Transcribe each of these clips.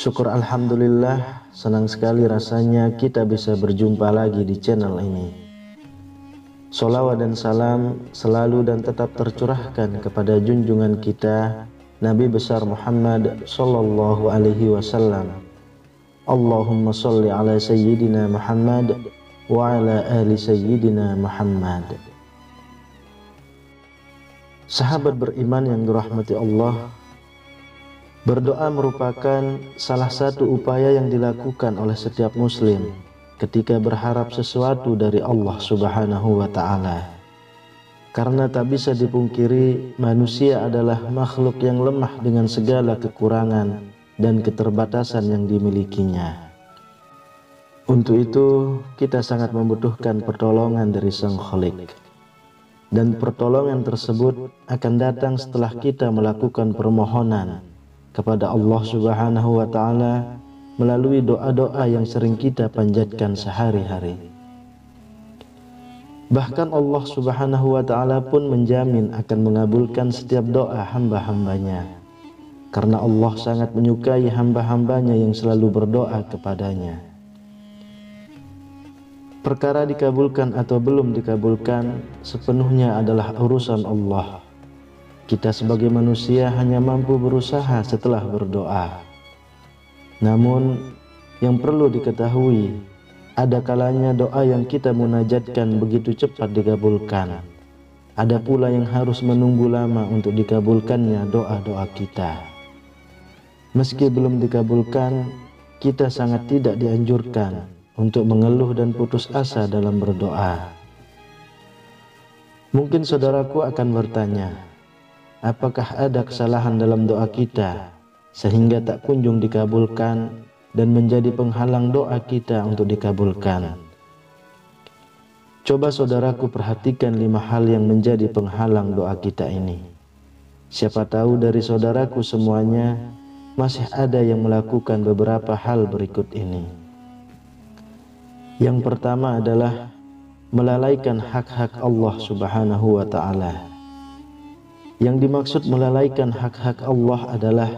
Syukur Alhamdulillah. Senang sekali rasanya kita bisa berjumpa lagi di channel ini. Salawat dan salam selalu dan tetap tercurahkan kepada junjungan kita Nabi besar Muhammad Sallallahu alaihi wasallam. Allahumma salli ala Sayyidina Muhammad Wa ala ahli Sayyidina Muhammad. Sahabat beriman yang dirahmati Allah, berdoa merupakan salah satu upaya yang dilakukan oleh setiap muslim ketika berharap sesuatu dari Allah Subhanahu wa taala. Karena tak bisa dipungkiri manusia adalah makhluk yang lemah dengan segala kekurangan dan keterbatasan yang dimilikinya. Untuk itu, kita sangat membutuhkan pertolongan dari Sang Khalik dan pertolongan tersebut akan datang setelah kita melakukan permohonan kepada Allah Subhanahu wa taala melalui doa-doa yang sering kita panjatkan sehari-hari. Bahkan Allah Subhanahu wa taala pun menjamin akan mengabulkan setiap doa hamba-hambanya. Karena Allah sangat menyukai hamba-hambanya yang selalu berdoa kepadanya. Perkara dikabulkan atau belum dikabulkan sepenuhnya adalah urusan Allah. Kita sebagai manusia hanya mampu berusaha setelah berdoa. Namun yang perlu diketahui ada kalanya doa yang kita munajatkan begitu cepat dikabulkan. Ada pula yang harus menunggu lama untuk dikabulkannya doa-doa kita. Meski belum dikabulkan, kita sangat tidak dianjurkan untuk mengeluh dan putus asa dalam berdoa. Mungkin saudaraku akan bertanya, apakah ada kesalahan dalam doa kita sehingga tak kunjung dikabulkan dan menjadi penghalang doa kita untuk dikabulkan? Coba saudaraku perhatikan lima hal yang menjadi penghalang doa kita ini. Siapa tahu dari saudaraku semuanya masih ada yang melakukan beberapa hal berikut ini. Yang pertama adalah melalaikan hak-hak Allah Subhanahu wa taala. Yang dimaksud melalaikan hak-hak Allah adalah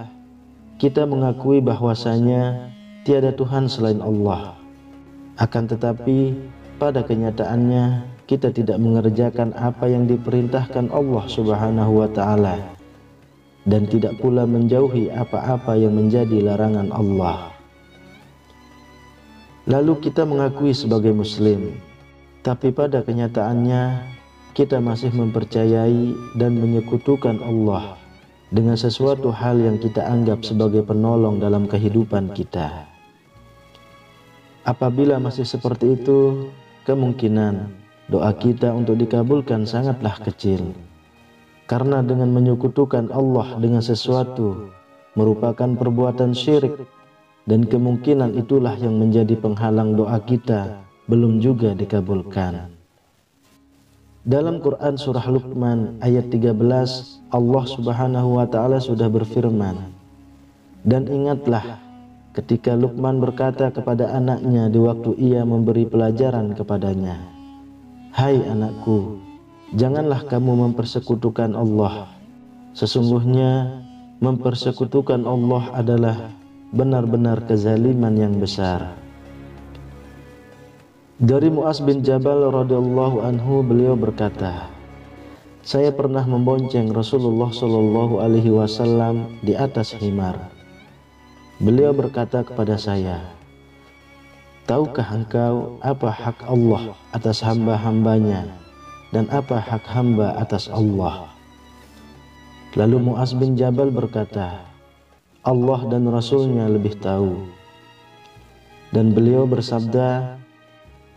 kita mengakui bahwasanya tiada Tuhan selain Allah. Akan tetapi pada kenyataannya kita tidak mengerjakan apa yang diperintahkan Allah Subhanahu wa taala dan tidak pula menjauhi apa-apa yang menjadi larangan Allah. Lalu kita mengakui sebagai muslim, tapi pada kenyataannya kita masih mempercayai dan menyekutukan Allah dengan sesuatu hal yang kita anggap sebagai penolong dalam kehidupan kita. Apabila masih seperti itu, kemungkinan doa kita untuk dikabulkan sangatlah kecil. Karena dengan menyekutukan Allah dengan sesuatu merupakan perbuatan syirik dan kemungkinan itulah yang menjadi penghalang doa kita belum juga dikabulkan. Dalam Quran surah Luqman ayat 13 Allah Subhanahu wa taala sudah berfirman Dan ingatlah ketika Luqman berkata kepada anaknya di waktu ia memberi pelajaran kepadanya Hai anakku janganlah kamu mempersekutukan Allah Sesungguhnya mempersekutukan Allah adalah benar-benar kezaliman yang besar. Dari Muaz bin Jabal radhiyallahu anhu beliau berkata, saya pernah membonceng Rasulullah Shallallahu alaihi wasallam di atas himar. Beliau berkata kepada saya, Tahukah engkau apa hak Allah atas hamba-hambanya dan apa hak hamba atas Allah? Lalu Muaz bin Jabal berkata, Allah dan Rasulnya lebih tahu. Dan beliau bersabda,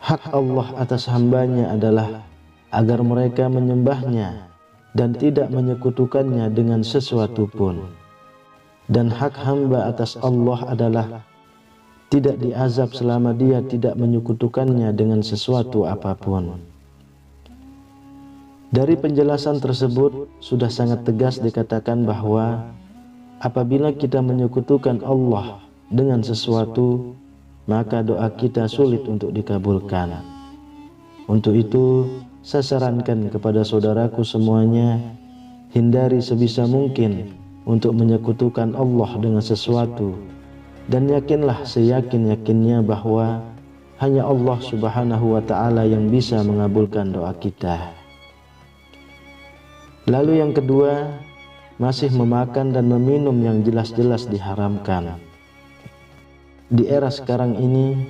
hak Allah atas hambanya adalah agar mereka menyembahnya dan tidak menyekutukannya dengan sesuatu pun. Dan hak hamba atas Allah adalah tidak diazab selama dia tidak menyekutukannya dengan sesuatu apa pun. Dari penjelasan tersebut sudah sangat tegas dikatakan bahwa apabila kita menyekutukan Allah dengan sesuatu, maka doa kita sulit untuk dikabulkan. Untuk itu, saya sarankan kepada saudaraku semuanya, hindari sebisa mungkin untuk menyekutukan Allah dengan sesuatu dan yakinlah seyakin-yakinnya bahwa hanya Allah Subhanahu wa taala yang bisa mengabulkan doa kita. Lalu yang kedua, masih memakan dan meminum yang jelas-jelas diharamkan. Di era sekarang ini,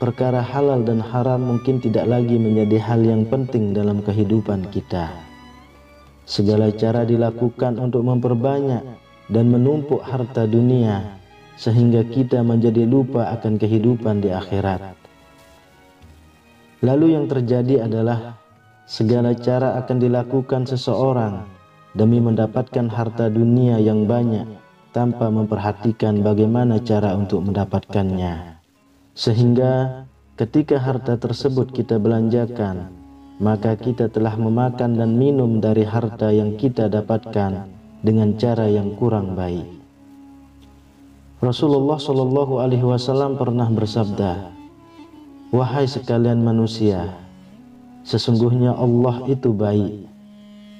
perkara halal dan haram mungkin tidak lagi menjadi hal yang penting dalam kehidupan kita. Segala cara dilakukan untuk memperbanyak dan menumpuk harta dunia sehingga kita menjadi lupa akan kehidupan di akhirat. Lalu yang terjadi adalah segala cara akan dilakukan seseorang demi mendapatkan harta dunia yang banyak tanpa memperhatikan bagaimana cara untuk mendapatkannya. Sehingga ketika harta tersebut kita belanjakan, maka kita telah memakan dan minum dari harta yang kita dapatkan dengan cara yang kurang baik. Rasulullah Shallallahu Alaihi Wasallam pernah bersabda, "Wahai sekalian manusia, sesungguhnya Allah itu baik.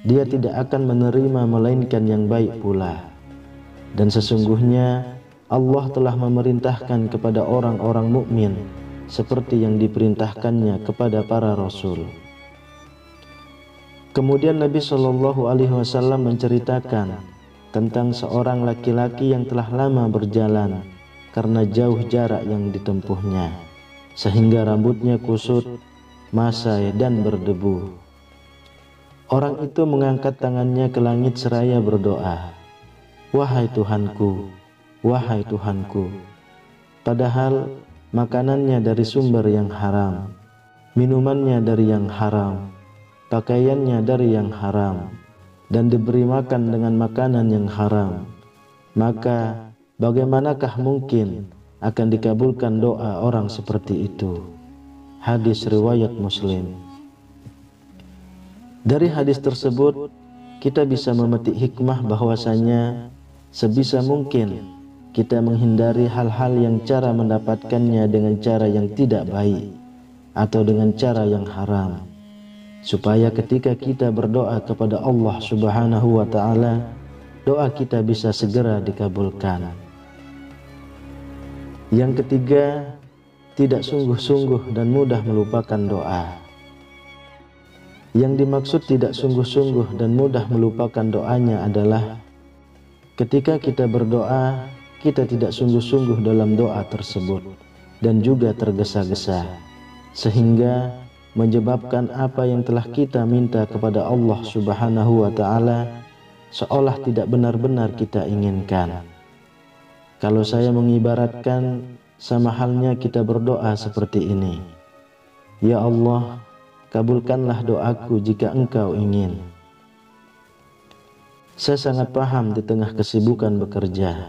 Dia tidak akan menerima melainkan yang baik pula. Dan sesungguhnya Allah telah memerintahkan kepada orang-orang mukmin seperti yang diperintahkannya kepada para rasul. Kemudian Nabi Shallallahu Alaihi Wasallam menceritakan tentang seorang laki-laki yang telah lama berjalan karena jauh jarak yang ditempuhnya, sehingga rambutnya kusut, masai dan berdebu. Orang itu mengangkat tangannya ke langit seraya berdoa, "Wahai Tuhanku, Wahai Tuhanku, padahal makanannya dari sumber yang haram, minumannya dari yang haram, pakaiannya dari yang haram, dan diberi makan dengan makanan yang haram, maka bagaimanakah mungkin akan dikabulkan doa orang seperti itu? Hadis riwayat Muslim. Dari hadis tersebut, kita bisa memetik hikmah bahwasanya sebisa mungkin kita menghindari hal-hal yang cara mendapatkannya dengan cara yang tidak baik atau dengan cara yang haram. Supaya ketika kita berdoa kepada Allah Subhanahu wa taala doa kita bisa segera dikabulkan. Yang ketiga tidak sungguh-sungguh dan mudah melupakan doa. Yang dimaksud tidak sungguh-sungguh dan mudah melupakan doanya adalah ketika kita berdoa kita tidak sungguh-sungguh dalam doa tersebut dan juga tergesa-gesa sehingga menyebabkan apa yang telah kita minta kepada Allah Subhanahu wa taala seolah tidak benar-benar kita inginkan. Kalau saya mengibaratkan sama halnya kita berdoa seperti ini. Ya Allah, kabulkanlah doaku jika Engkau ingin. Saya sangat paham di tengah kesibukan bekerja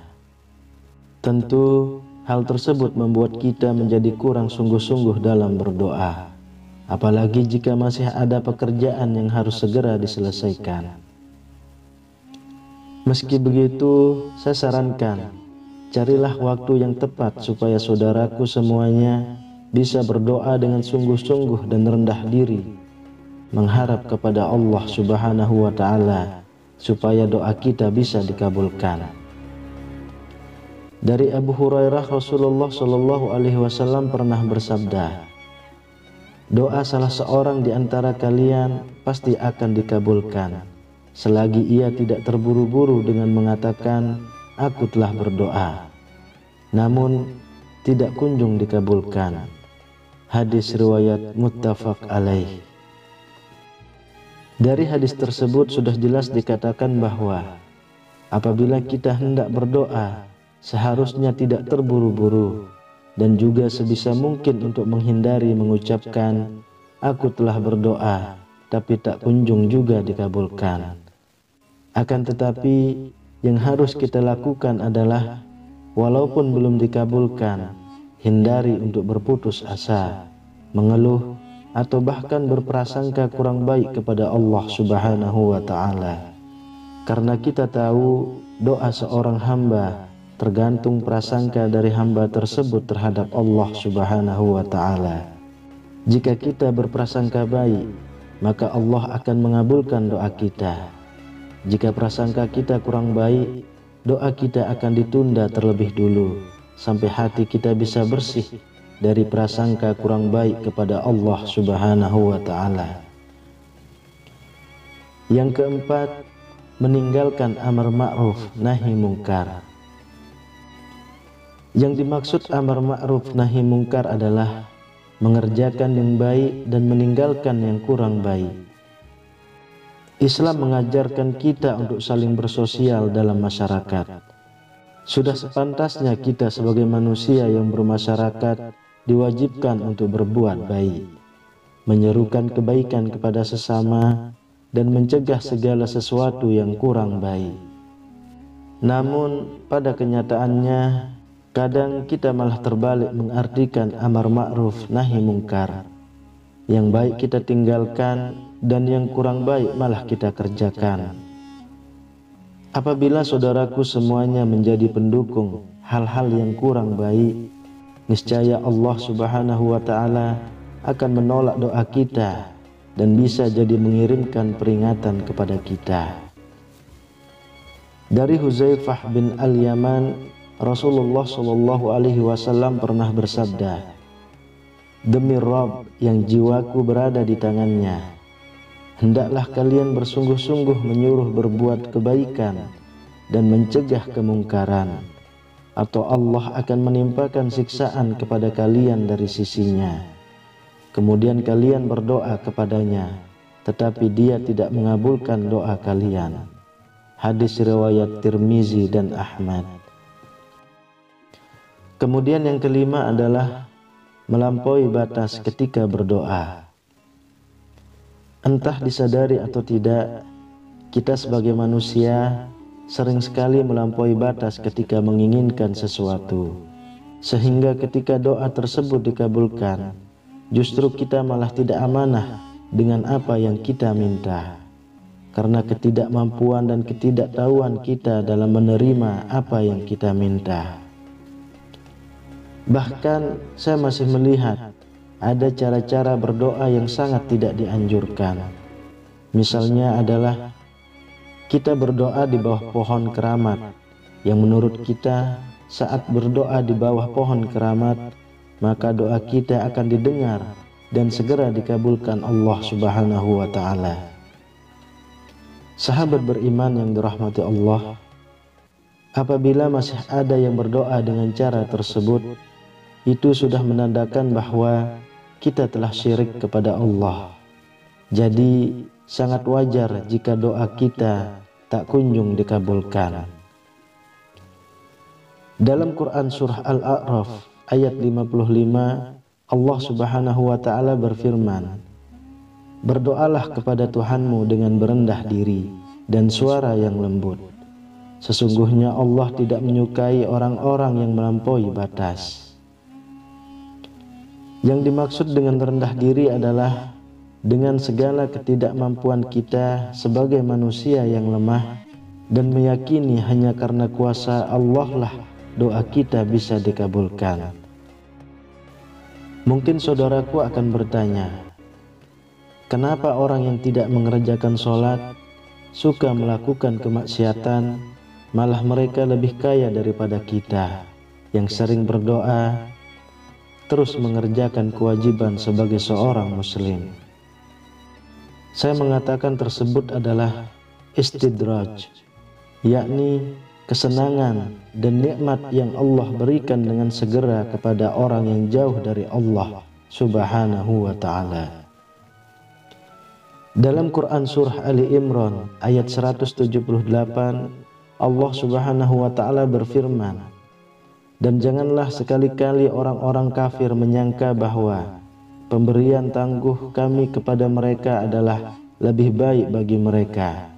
Tentu hal tersebut membuat kita menjadi kurang sungguh-sungguh dalam berdoa. Apalagi jika masih ada pekerjaan yang harus segera diselesaikan. Meski begitu, saya sarankan, carilah waktu yang tepat supaya saudaraku semuanya bisa berdoa dengan sungguh-sungguh dan rendah diri, mengharap kepada Allah Subhanahu wa Ta'ala supaya doa kita bisa dikabulkan. Dari Abu Hurairah Rasulullah Shallallahu Alaihi Wasallam pernah bersabda, doa salah seorang di antara kalian pasti akan dikabulkan, selagi ia tidak terburu-buru dengan mengatakan, aku telah berdoa, namun tidak kunjung dikabulkan. Hadis riwayat muttafaq alaih. Dari hadis tersebut sudah jelas dikatakan bahwa apabila kita hendak berdoa seharusnya tidak terburu-buru dan juga sebisa mungkin untuk menghindari mengucapkan aku telah berdoa tapi tak kunjung juga dikabulkan. Akan tetapi yang harus kita lakukan adalah walaupun belum dikabulkan hindari untuk berputus asa, mengeluh, atau bahkan berprasangka kurang baik kepada Allah Subhanahu wa Ta'ala, karena kita tahu doa seorang hamba tergantung prasangka dari hamba tersebut terhadap Allah Subhanahu wa Ta'ala. Jika kita berprasangka baik, maka Allah akan mengabulkan doa kita. Jika prasangka kita kurang baik, doa kita akan ditunda terlebih dulu sampai hati kita bisa bersih dari prasangka kurang baik kepada Allah Subhanahu wa taala. Yang keempat, meninggalkan amar ma'ruf nahi mungkar. Yang dimaksud amar ma'ruf nahi mungkar adalah mengerjakan yang baik dan meninggalkan yang kurang baik. Islam mengajarkan kita untuk saling bersosial dalam masyarakat. Sudah sepantasnya kita sebagai manusia yang bermasyarakat diwajibkan untuk berbuat baik, menyerukan kebaikan kepada sesama, dan mencegah segala sesuatu yang kurang baik. Namun, pada kenyataannya, Kadang kita malah terbalik mengartikan amar ma'ruf nahi mungkar. Yang baik kita tinggalkan dan yang kurang baik malah kita kerjakan. Apabila saudaraku semuanya menjadi pendukung hal-hal yang kurang baik, niscaya Allah Subhanahu wa taala akan menolak doa kita dan bisa jadi mengirimkan peringatan kepada kita. Dari Huzaifah bin Al-Yaman Rasulullah Shallallahu Alaihi Wasallam pernah bersabda, demi Rob yang jiwaku berada di tangannya, hendaklah kalian bersungguh-sungguh menyuruh berbuat kebaikan dan mencegah kemungkaran, atau Allah akan menimpakan siksaan kepada kalian dari sisinya. Kemudian kalian berdoa kepadanya, tetapi dia tidak mengabulkan doa kalian. Hadis riwayat Tirmizi dan Ahmad. Kemudian yang kelima adalah melampaui batas ketika berdoa. Entah disadari atau tidak, kita sebagai manusia sering sekali melampaui batas ketika menginginkan sesuatu. Sehingga ketika doa tersebut dikabulkan, justru kita malah tidak amanah dengan apa yang kita minta. Karena ketidakmampuan dan ketidaktahuan kita dalam menerima apa yang kita minta. Bahkan saya masih melihat ada cara-cara berdoa yang sangat tidak dianjurkan. Misalnya adalah kita berdoa di bawah pohon keramat yang menurut kita saat berdoa di bawah pohon keramat maka doa kita akan didengar dan segera dikabulkan Allah Subhanahu wa taala. Sahabat beriman yang dirahmati Allah, apabila masih ada yang berdoa dengan cara tersebut, itu sudah menandakan bahwa kita telah syirik kepada Allah. Jadi sangat wajar jika doa kita tak kunjung dikabulkan. Dalam Quran surah Al-A'raf ayat 55 Allah Subhanahu wa taala berfirman Berdoalah kepada Tuhanmu dengan berendah diri dan suara yang lembut. Sesungguhnya Allah tidak menyukai orang-orang yang melampaui batas. Yang dimaksud dengan rendah diri adalah dengan segala ketidakmampuan kita sebagai manusia yang lemah dan meyakini hanya karena kuasa Allah lah doa kita bisa dikabulkan. Mungkin saudaraku akan bertanya, kenapa orang yang tidak mengerjakan sholat suka melakukan kemaksiatan, malah mereka lebih kaya daripada kita yang sering berdoa terus mengerjakan kewajiban sebagai seorang muslim. Saya mengatakan tersebut adalah istidraj, yakni kesenangan dan nikmat yang Allah berikan dengan segera kepada orang yang jauh dari Allah Subhanahu wa taala. Dalam Quran surah Ali Imran ayat 178 Allah Subhanahu wa taala berfirman dan janganlah sekali-kali orang-orang kafir menyangka bahwa pemberian tangguh kami kepada mereka adalah lebih baik bagi mereka.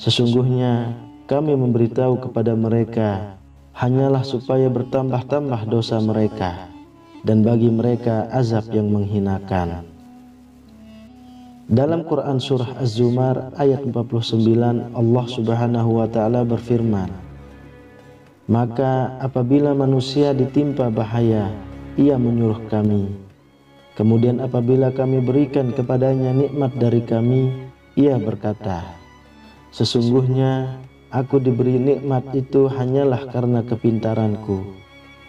Sesungguhnya kami memberitahu kepada mereka hanyalah supaya bertambah-tambah dosa mereka dan bagi mereka azab yang menghinakan. Dalam Quran surah Az-Zumar ayat 49 Allah Subhanahu wa taala berfirman Maka apabila manusia ditimpa bahaya ia menyuruh kami Kemudian apabila kami berikan kepadanya nikmat dari kami ia berkata Sesungguhnya aku diberi nikmat itu hanyalah karena kepintaranku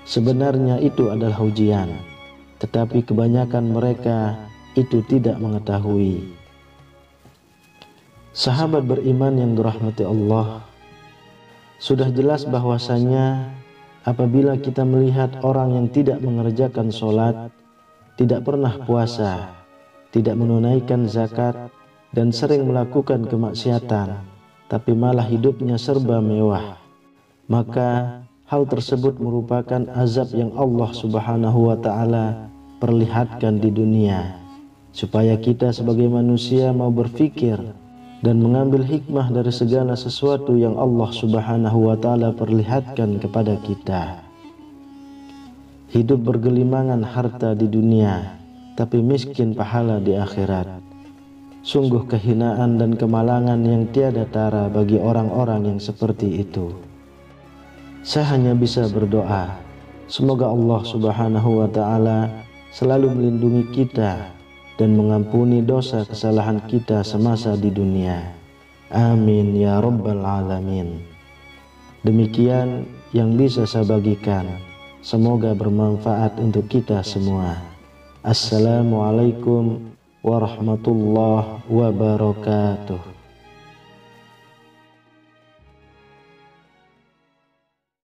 Sebenarnya itu adalah ujian tetapi kebanyakan mereka itu tidak mengetahui. Sahabat beriman yang dirahmati Allah, sudah jelas bahwasanya apabila kita melihat orang yang tidak mengerjakan sholat, tidak pernah puasa, tidak menunaikan zakat, dan sering melakukan kemaksiatan, tapi malah hidupnya serba mewah, maka hal tersebut merupakan azab yang Allah Subhanahu wa Ta'ala perlihatkan di dunia supaya kita sebagai manusia mau berfikir dan mengambil hikmah dari segala sesuatu yang Allah Subhanahu wa taala perlihatkan kepada kita. Hidup bergelimangan harta di dunia, tapi miskin pahala di akhirat. Sungguh kehinaan dan kemalangan yang tiada tara bagi orang-orang yang seperti itu. Saya hanya bisa berdoa, semoga Allah Subhanahu wa taala selalu melindungi kita dan mengampuni dosa kesalahan kita semasa di dunia. Amin ya rabbal alamin. Demikian yang bisa saya bagikan. Semoga bermanfaat untuk kita semua. Assalamualaikum warahmatullahi wabarakatuh.